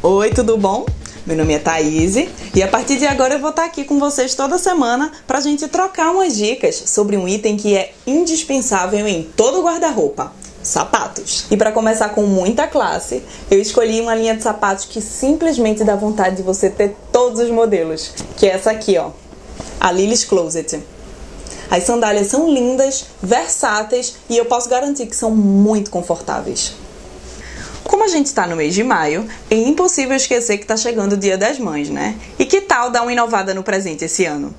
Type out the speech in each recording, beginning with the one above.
Oi, tudo bom? Meu nome é Thaís e a partir de agora eu vou estar aqui com vocês toda semana para a gente trocar umas dicas sobre um item que é indispensável em todo guarda-roupa: sapatos. E para começar com muita classe, eu escolhi uma linha de sapatos que simplesmente dá vontade de você ter todos os modelos, que é essa aqui, ó, a Lily's Closet. As sandálias são lindas, versáteis e eu posso garantir que são muito confortáveis. A gente está no mês de maio, é impossível esquecer que está chegando o Dia das Mães, né? E que tal dar uma inovada no presente esse ano?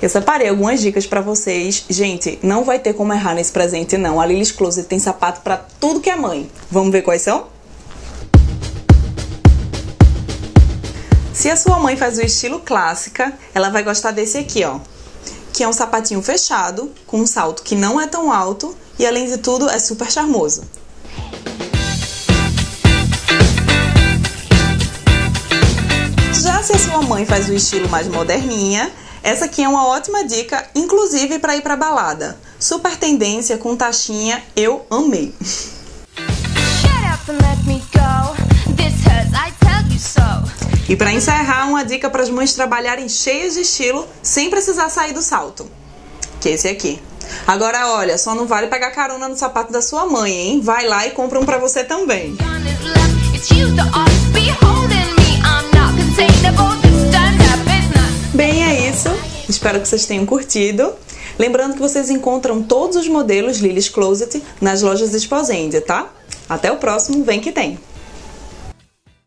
Eu separei algumas dicas para vocês. Gente, não vai ter como errar nesse presente não. A Lily's Closet tem sapato para tudo que é mãe. Vamos ver quais são? Se a sua mãe faz o estilo clássica, ela vai gostar desse aqui, ó. Que é um sapatinho fechado, com um salto que não é tão alto e além de tudo é super charmoso. A sua mãe faz o estilo mais moderninha, essa aqui é uma ótima dica, inclusive para ir para balada. Super tendência com taxinha, eu amei. E para encerrar, uma dica para as mães trabalharem cheias de estilo sem precisar sair do salto. Que é esse aqui. Agora, olha, só não vale pegar carona no sapato da sua mãe, hein? Vai lá e compra um para você também. Espero que vocês tenham curtido. Lembrando que vocês encontram todos os modelos Lily's Closet nas lojas Exposendia, tá? Até o próximo, vem que tem!